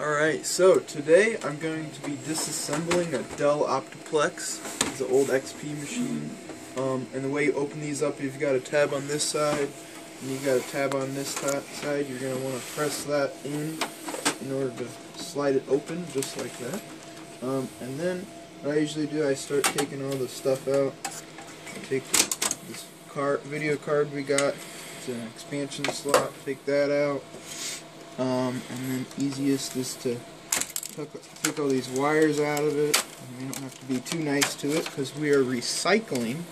Alright, so today I'm going to be disassembling a Dell Optiplex. It's an old XP machine. Um, and the way you open these up, you've got a tab on this side, and you've got a tab on this side. You're going to want to press that in in order to slide it open, just like that. Um, and then, what I usually do, I start taking all the stuff out. I take this card, video card we got, it's an expansion slot, take that out. Um, and then easiest is to take all these wires out of it. And we don't have to be too nice to it because we are recycling.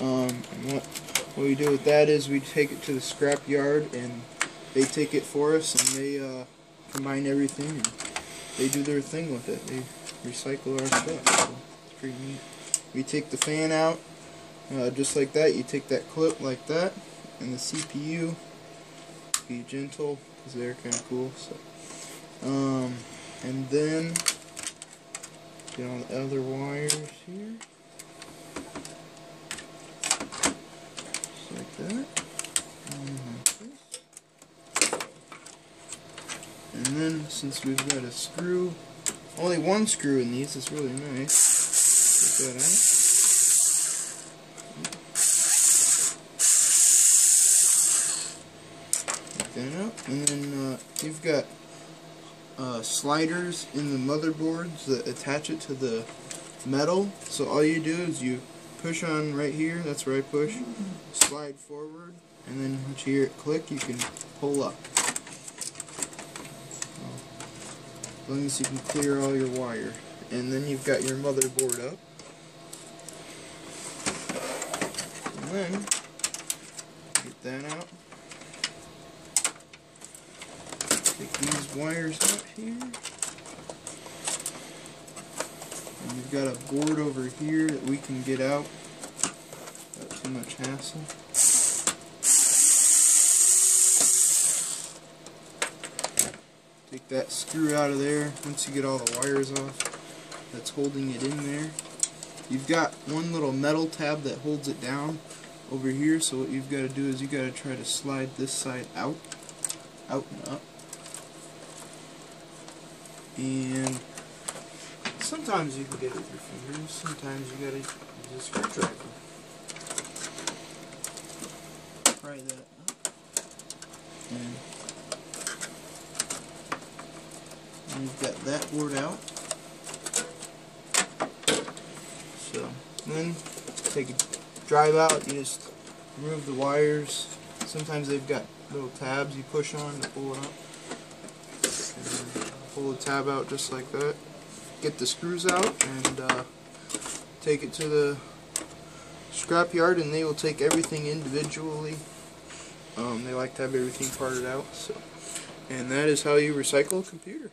Um, and what, what we do with that is we take it to the scrap yard and they take it for us and they uh, combine everything and they do their thing with it. They recycle our stuff. So it's pretty neat. We take the fan out uh, just like that. You take that clip like that and the CPU. Be gentle because they're kind of cool. So, um, and then get on the other wires here, just like that. And, like and then since we've got a screw, only one screw in these, it's really nice. Take that out. That. And then uh, you've got uh, sliders in the motherboards that attach it to the metal. So all you do is you push on right here, that's where I push, slide forward, and then once you hear it click, you can pull up. As long as you can clear all your wire. And then you've got your motherboard up. And then, get that out. Take these wires out here. And we've got a board over here that we can get out without too much hassle. Take that screw out of there once you get all the wires off that's holding it in there. You've got one little metal tab that holds it down over here so what you've got to do is you've got to try to slide this side out out and up and sometimes you can get it with your fingers, sometimes you gotta use a screwdriver. Pry that up. And, and you've got that board out. So, then take a drive out, you just remove the wires. Sometimes they've got little tabs you push on to pull it up pull the tab out just like that. Get the screws out and uh, take it to the scrap yard and they will take everything individually. Um, they like to have everything parted out. So, And that is how you recycle a computer.